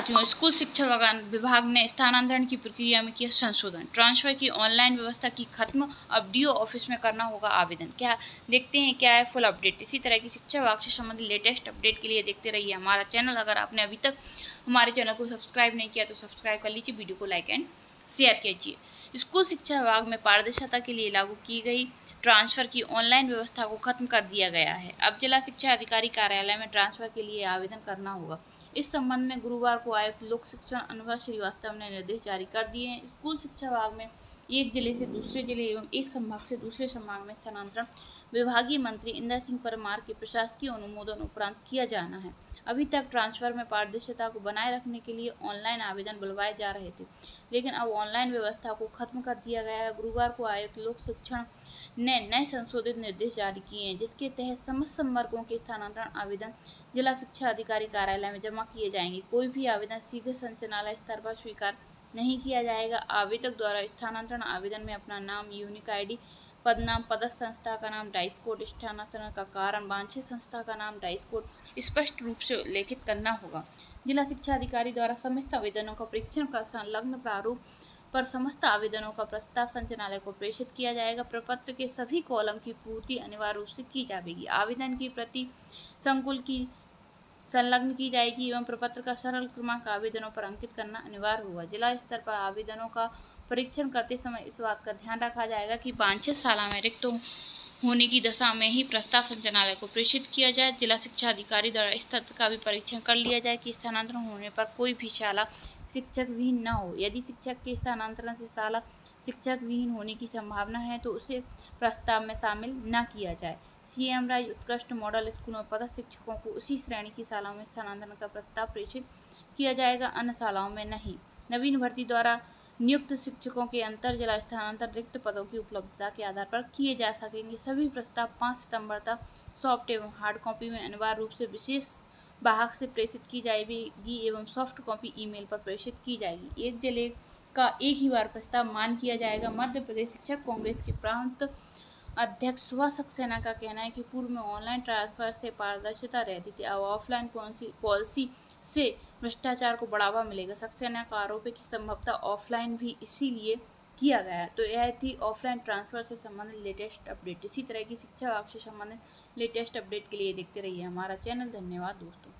साथियों स्कूल शिक्षा विभाग ने स्थानांतरण की प्रक्रिया में किया संशोधन। ट्रांसफ़र की ऑनलाइन व्यवस्था की खत्म, अब डीओ ऑफ़िस में करना होगा आवेदन। क्या देखते हैं, क्या है फुल अपडेट इसी तरह की शिक्षा विभाग से संबंधित लेटेस्ट अपडेट के लिए देखते रहिए हमारा चैनल अगर आपने अभी तक हमारे चैनल को सब्सक्राइब नहीं किया तो सब्सक्राइब कर लीजिए वीडियो को लाइक एंड शेयर कीजिए। स्कूल शिक्षा विभाग में पारदर्शिता के लिए लागू की गई ट्रांसफ़र की ऑनलाइन व्यवस्था को खत्म कर दिया गया है। अब जिला शिक्षा अधिकारी कार्यालय में ट्रांसफ़र के लिए आवेदन करना होगा। इस संबंध में गुरुवार को आयुक्त लोक शिक्षण अनुभव श्रीवास्तव ने निर्देश जारी कर दिए हैं। स्कूल शिक्षा विभाग में एक ज़िले से दूसरे ज़िले एवं एक संभाग से दूसरे संभाग में स्थानांतरण विभागीय मंत्री इंदर सिंह परमार के प्रशासकीय अनुमोदन उपरांत किया जाना है। अभी तक ट्रांसफ़र में पारदर्शिता को बनाए रखने के लिए ऑनलाइन आवेदन बुलवाए जा रहे थे, लेकिन अब ऑनलाइन व्यवस्था को खत्म कर दिया गया है। गुरुवार को आयुक्त लोक शिक्षण ने नए संशोधित निर्देश जारी किए हैं, जिसके तहत समस्त संवर्गों के स्थानांतरण आवेदन जिला शिक्षा अधिकारी कार्यालय में जमा किए जाएँगे। कोई भी आवेदन सीधे संचालय स्तर पर स्वीकार नहीं किया जाएगा। आवेदक द्वारा स्थानांतरण आवेदन में अपना नाम, यूनिक आईडी, पदनाम, पदस्थ संस्था का नाम, डाइस कोड, स्थानांतरण का कारण, वांछित संस्था का नाम, डाइस कोड स्पष्ट रूप से उल्लेखित करना होगा। जिला शिक्षा अधिकारी द्वारा समस्त आवेदनों का परीक्षण कर संलग्न प्रारूप पर समस्त आवेदनों का प्रस्ताव संचालय को प्रेषित किया जाएगा। प्रपत्र के सभी कॉलम की पूर्ति अनिवार्य रूप से की जाएगी। आवेदन की प्रति संकुल की, संलग्न की जाएगी एवं प्रपत्र का सरल क्रमांक आवेदनों पर अंकित करना अनिवार्य होगा। जिला स्तर पर आवेदनों का परीक्षण करते समय इस बात का ध्यान रखा जाएगा कि पाँच छः साल में रिक्त होने की दशा में ही प्रस्ताव संचालय को प्रेषित किया जाए। जिला शिक्षा अधिकारी द्वारा इस तथ्य का भी परीक्षण कर लिया जाए कि स्थानांतरण होने पर कोई भी शाला शिक्षक विहीन न हो। यदि शिक्षक के स्थानांतरण से शाला शिक्षक विहीन होने की संभावना है तो उसे प्रस्ताव में शामिल न किया जाए। सीएम राय उत्कृष्ट मॉडल स्कूलों में पदस्थ शिक्षकों को उसी श्रेणी की शालाओं में स्थानांतरण का प्रस्ताव प्रेषित किया जाएगा, अन्य शालाओं में नहीं। नवीन भर्ती द्वारा नियुक्त शिक्षकों के अंतर, जिला स्थानांतर रिक्त पदों की उपलब्धता के आधार पर किए जा सकेंगे। सभी प्रस्ताव पाँच सितंबर तक सॉफ्ट एवं हार्ड कॉपी में अनिवार्य रूप से विशेष वाहक से प्रेषित की जाएगी एवं सॉफ्ट कॉपी ईमेल पर प्रेषित की जाएगी। एक ज़िले का एक ही बार प्रस्ताव मान किया जाएगा। मध्य प्रदेश शिक्षक कांग्रेस के प्रांत अध्यक्ष सुभाष सक्सेना का कहना है कि पूर्व में ऑनलाइन ट्रांसफ़र से पारदर्शिता रहती थी। अब ऑफलाइन पॉलिसी से भ्रष्टाचार को बढ़ावा मिलेगा। सक्सेना का आरोप है कि संभवतः ऑफलाइन भी इसीलिए किया गया। तो यह थी ऑफलाइन ट्रांसफ़र से संबंधित लेटेस्ट अपडेट। इसी तरह की शिक्षा विभाग से संबंधित लेटेस्ट अपडेट के लिए देखते रहिए हमारा चैनल। धन्यवाद दोस्तों।